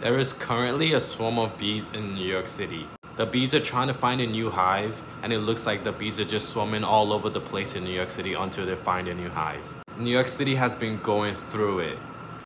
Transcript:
There is currently a swarm of bees in New York City. The bees are trying to find a new hive, and it looks like the bees are just swarming all over the place in New York City until they find a new hive. New York City has been going through it.